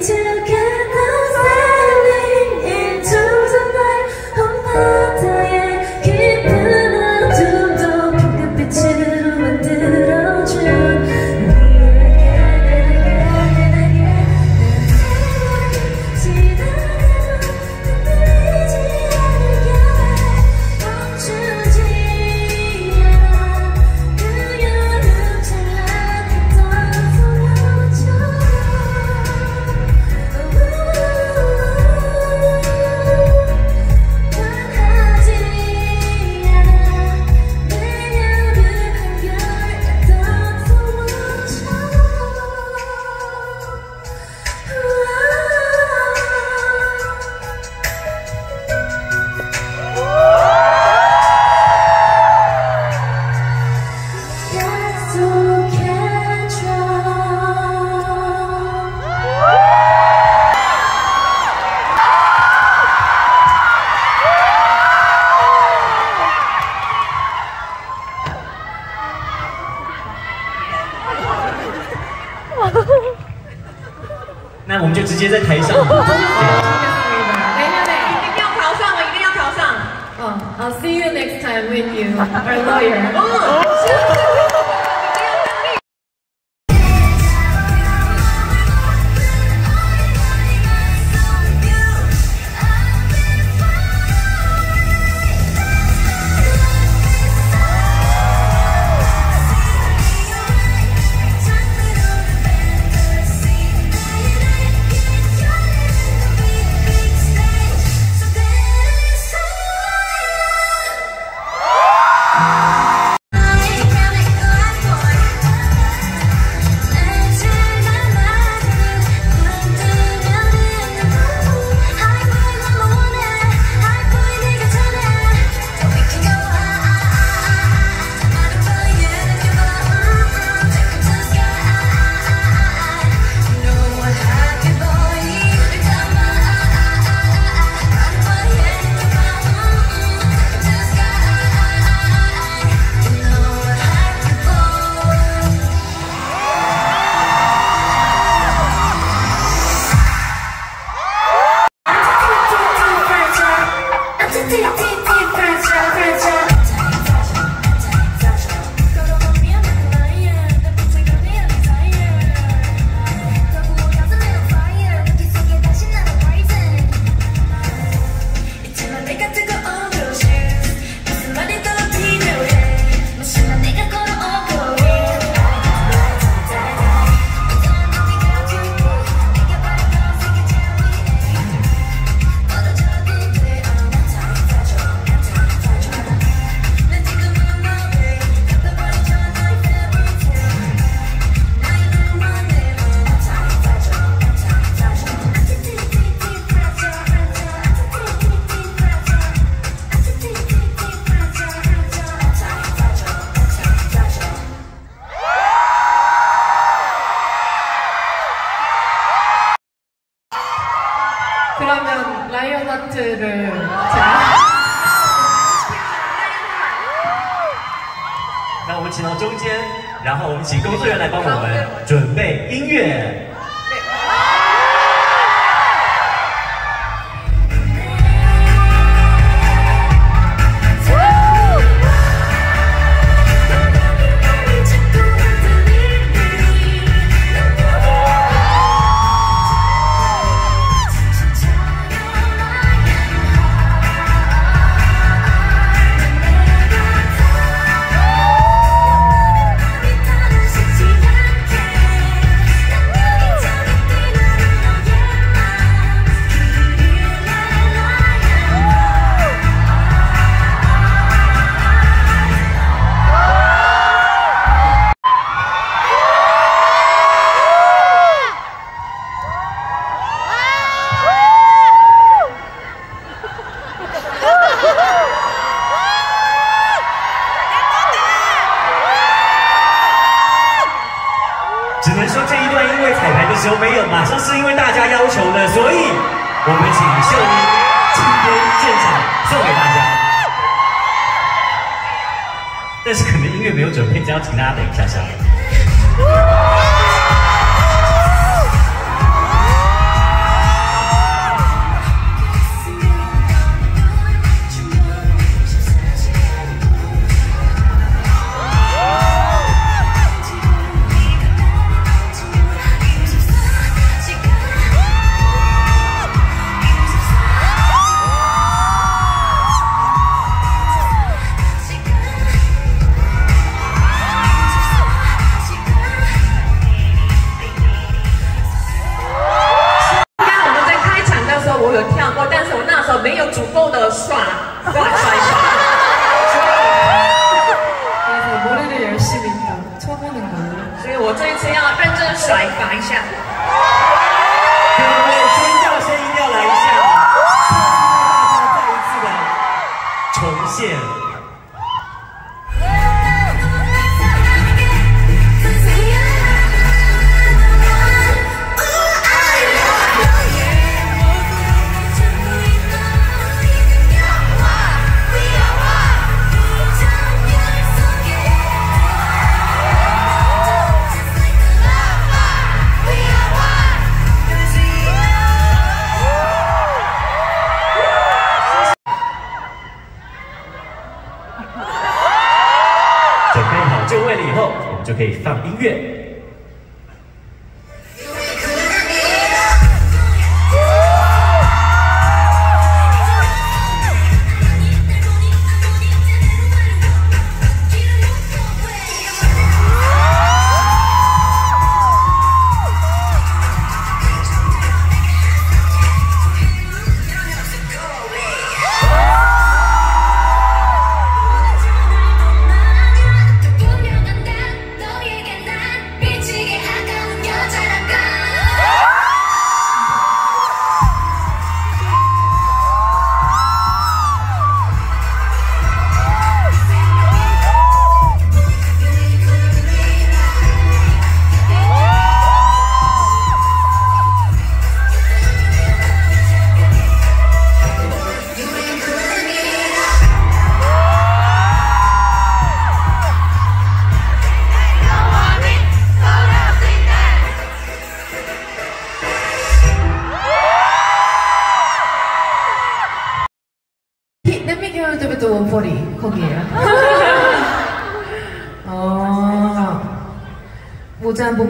took 直接在台上，我好开心，跟上。等一下，一定要考上，一定要考上。嗯，I'll see you next time with you，our lawyer。那我们请到中间，然后我们请工作人员来帮我们准备音乐。natin siya sa 就可以放音乐。 모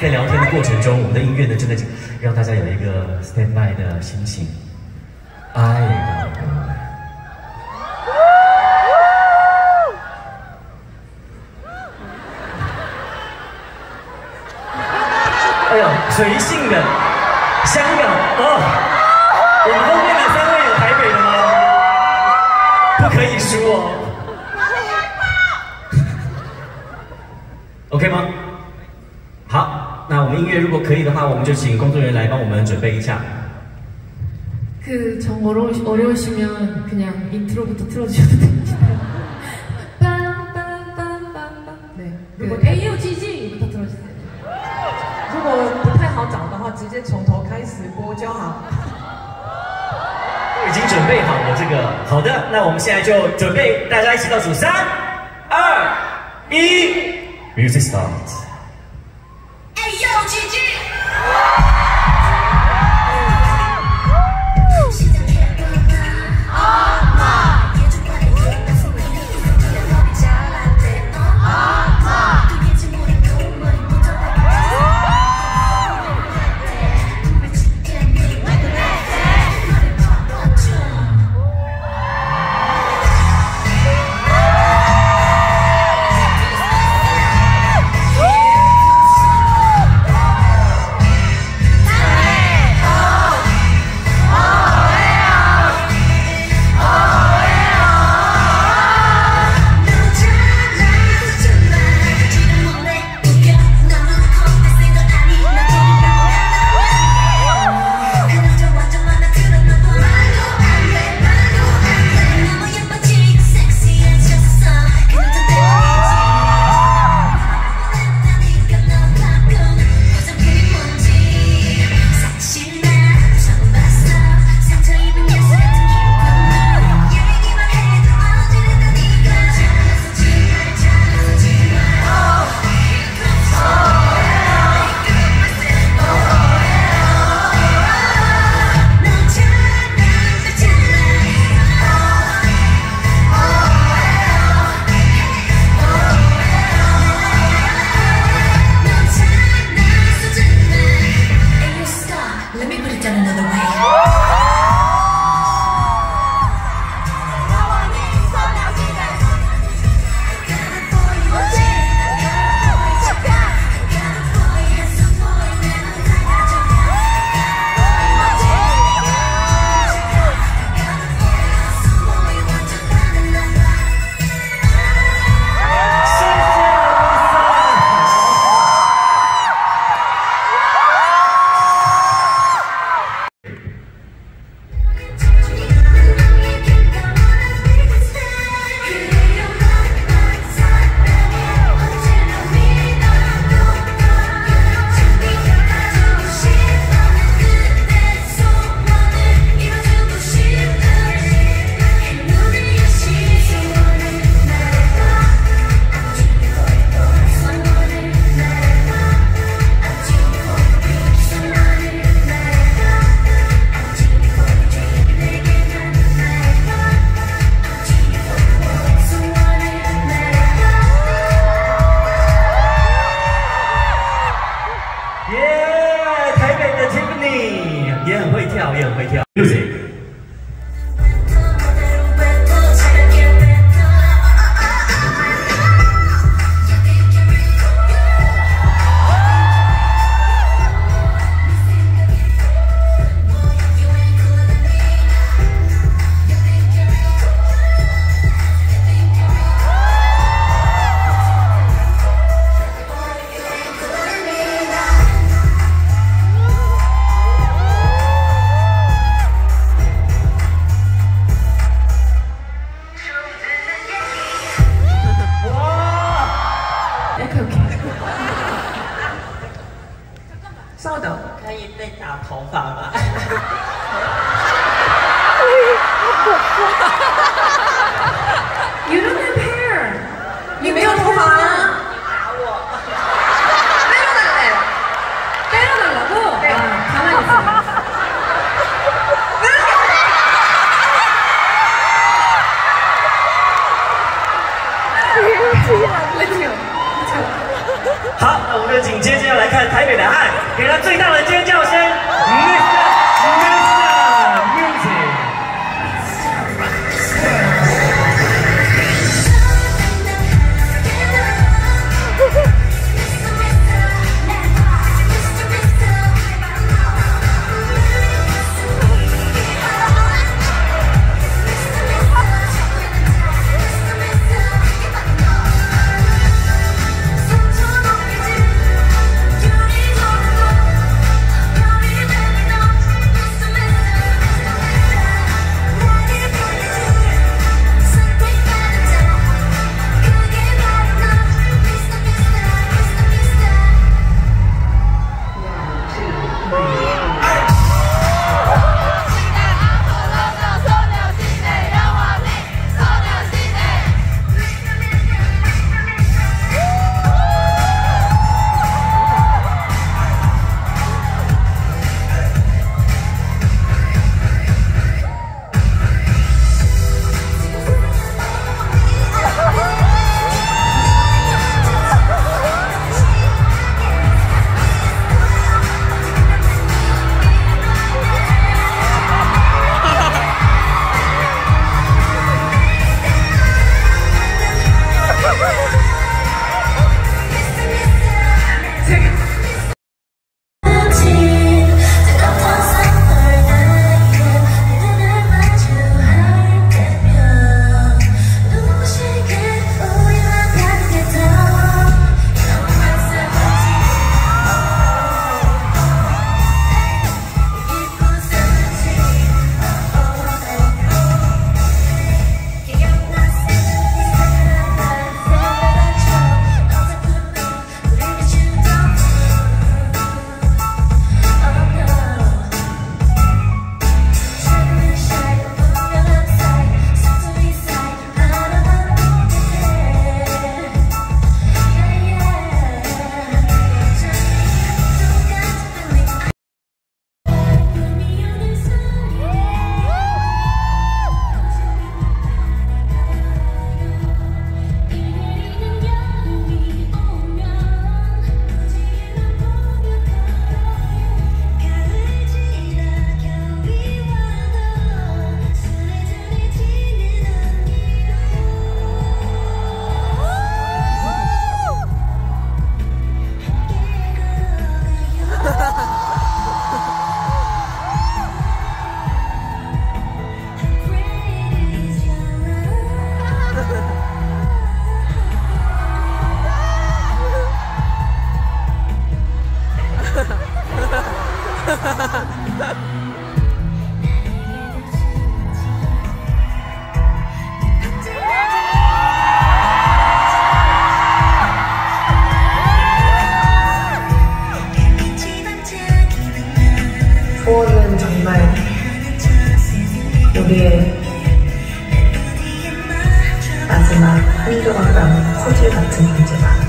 在聊天的过程中，我们的音乐呢真的让大家有一个 stand by 的心情。爱的。哎呀，随性的，话，我们就请工作人员来帮我们准备一下。 그 정 어려우, 어려우시면 그냥 인트로부터 틀어주셔도 됩니다. 빰빰빰빰빰. 네. 그 AUGG부터 틀어주세요. 如果不太好找的话，直接从头开始播就好。已经准备好了这个，好的，那我们现在就准备，大家一起倒数三、二、一，Music start。 done another way. 소원은 정말 우리의 마지막 한 조각 남은 퍼즐 같은 존재다.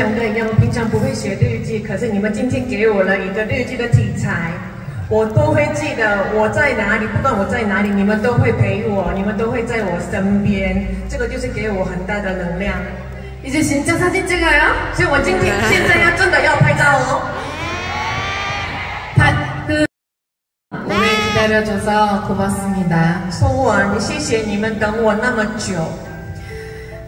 讲的一样，我平常不会写日记，可是你们今天给我了一个日记的题材，我都会记得我在哪里，不管我在哪里，你们都会陪我，你们都会在我身边，这个就是给我很大的能量。이제진짜사진찍어요所以我今天现在要真的要拍照哦。拍그 오늘 기다려줘서 고맙습니다. 说完，谢谢你们等我那么久。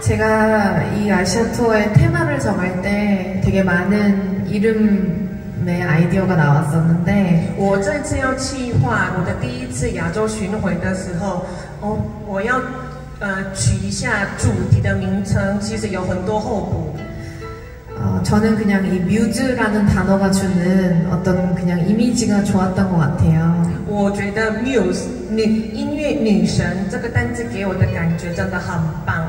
제가 이 아시아 투어의 테마를 정할 때 되게 많은 이름의 아이디어가 나왔었는데 我这次要计划我的第一次亚洲巡回的时候，哦，我要呃取一下主题的名称，其实有很多候补。 어, 저는 그냥 이 뮤즈라는 단어가 주는 어떤 그냥 이미지가 좋았던 것 같아요. 我觉得 muse 女音乐女神这个单字给我的感觉真的很棒。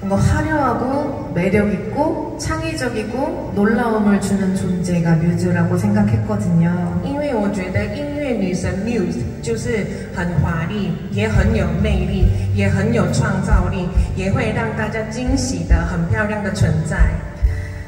뭔가 화려하고 매력 있고 창의적이고 놀라움을 주는 존재가 뮤즈라고 생각했거든요. 因为我觉得音乐女神 muse 就是很华丽，也很有魅力，也很有创造力，也会让大家惊喜的很漂亮的存在。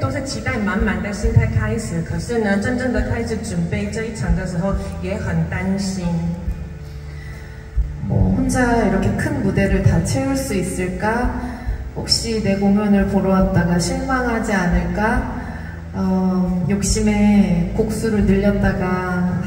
都是期待满满的心态开始，可是呢，真正的开始准备这一场的时候，也很担心。 뭐 혼자 이렇게 큰 무대를 다 채울 수 있을까? 혹시 내 공연을 보러 왔다가 실망하지 않을까? 어, 욕심에 곡수를 늘렸다가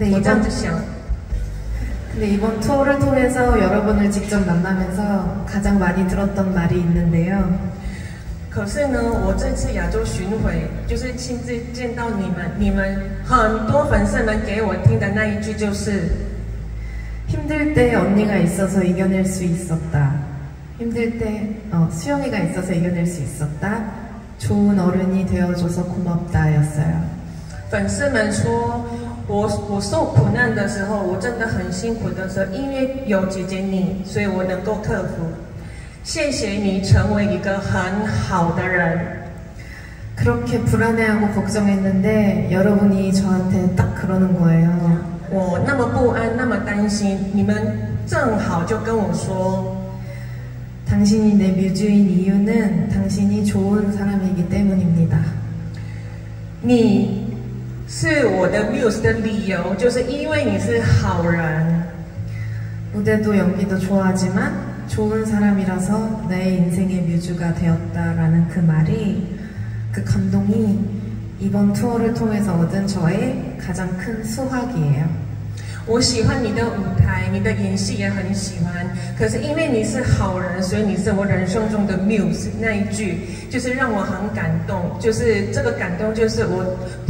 네, 我这样 이번, 子想。 네, 이번 투어를 통해서 여러분을 직접 만나면서 가장 많이 들었던 말이 있는데요. 可是呢，我这次亚洲巡回就是亲自见到你们，你们很多粉丝们给我听的那一句就是， 힘들 때 언니가 있어서 이겨낼 수 있었다. 힘들 때 어, 수영이가 있어서 이겨낼 수 있었다. 좋은 어른이 되어줘서 고맙다였어요. 粉丝们说 我我受苦难的时候，我真的很辛苦的时候，因为有姐姐你，所以我能够克服。谢谢你成为一个很好的人。 그렇게 불안해하고 걱정했는데 여러분이 저한테 딱 그러는 거예요. 我那么不安，那么担心，你们正好就跟我说， 당신이 내 뮤즈인 이유는 당신이 좋은 사람이기 때문입니다. 你 是我的 muse 的理由，就是因为你是好人。 무대도 연기도 좋아하지만 좋은 사람이라서 내 인생의 뮤즈가 되었다라는 그 말이 그 감동이 이번 투어를 통해서 얻은 저의 가장 큰 수확이에요. 我喜欢你的舞台，你的演戏也很喜欢。可是因为你是好人，所以你是我人生中的 muse。那一句就是让我很感动，就是这个感动，就是我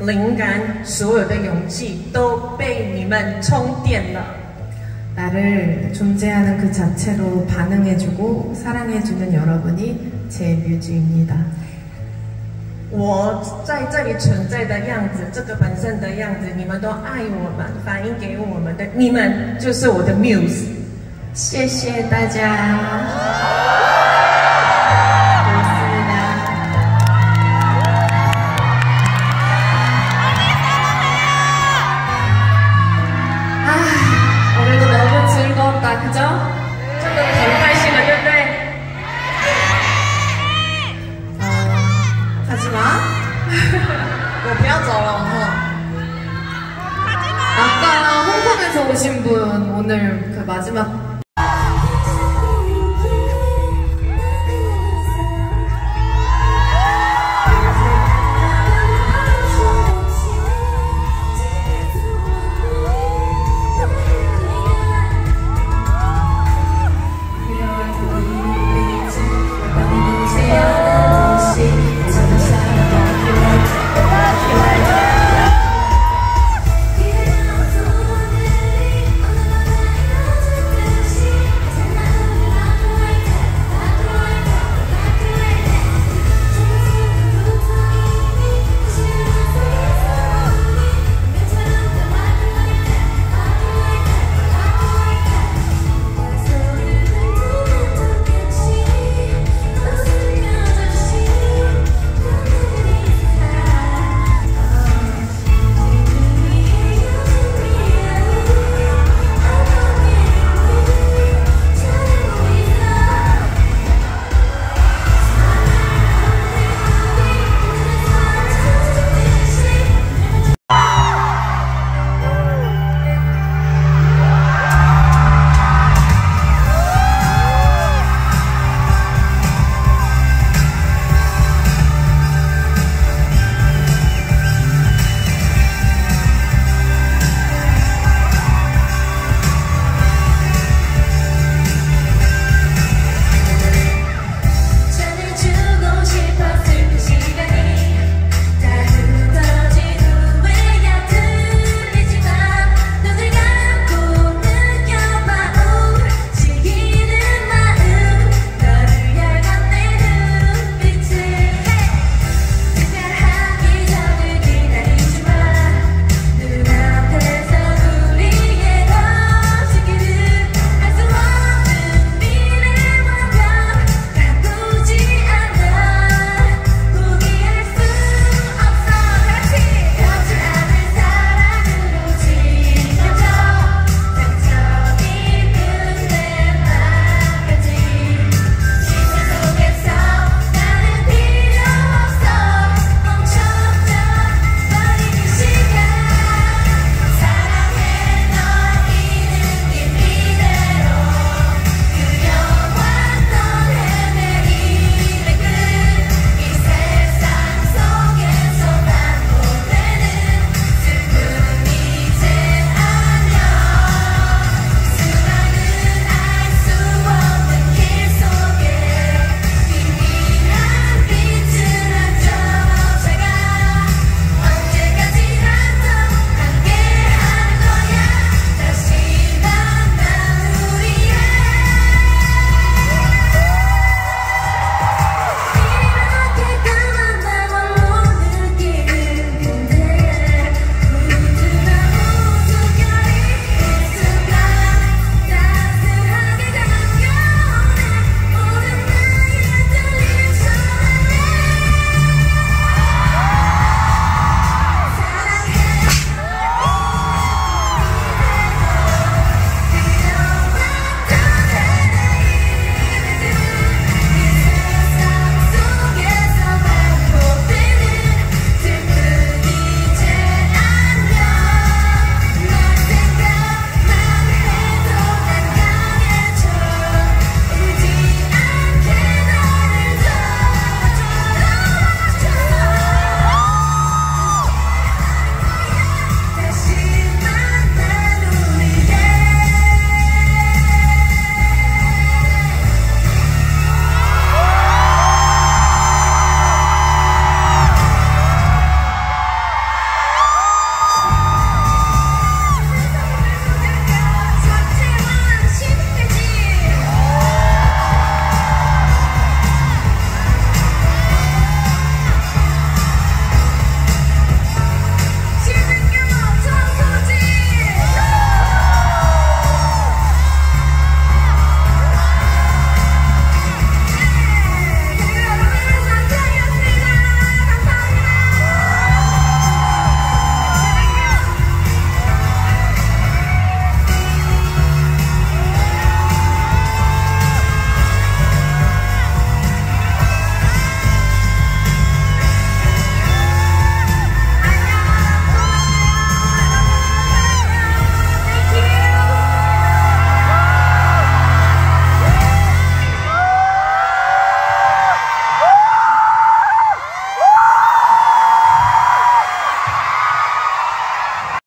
灵感，所有的勇气都被你们充电了。 나를 존재하는 그 자체로 반응해주고 사랑해주는 여러분이 제 뮤즈입니다. 我在这里存在的样子，这个本身的样子，你们都爱我们，反映给我们的，你们就是我的 muse。谢谢大家。 그죠? 这个很开心了，对不对？ 어, 가지 마. 我不要走了哈。 아까 홍콩에서 오신 분 오늘 그 마지막